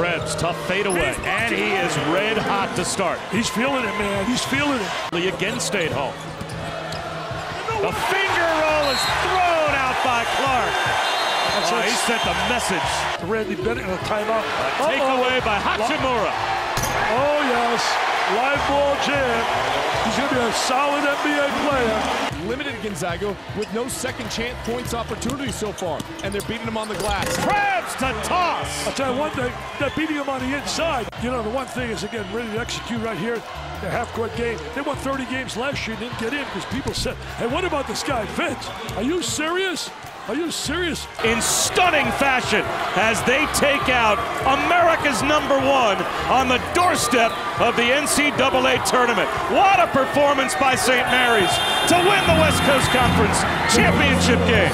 Krebs, tough fadeaway, and he is red hot to start. He's feeling it, man. He's feeling it. Lee again stayed home. The finger roll is thrown out by Clarke. That's Oh, he sent the message. Randy Bennett in a timeout. Take Uh-oh. away by Hachimura. Oh, yes. Live ball jam. He's going to be a solid NBA player. limited Gonzaga with no second chance points opportunity so far, and they're beating him on the glass. Krebs to toss. I'll tell you one thing, they're beating them on the inside. You know, the one thing is, again, ready to execute right here, the half-court game. They won 30 games last year didn't get in because people said, hey, what about this guy, Vince? Are you serious? Are you serious? in stunning fashion as they take out America's number one on the doorstep of the NCAA tournament. What a performance by St. Mary's to win the West Coast Conference championship game.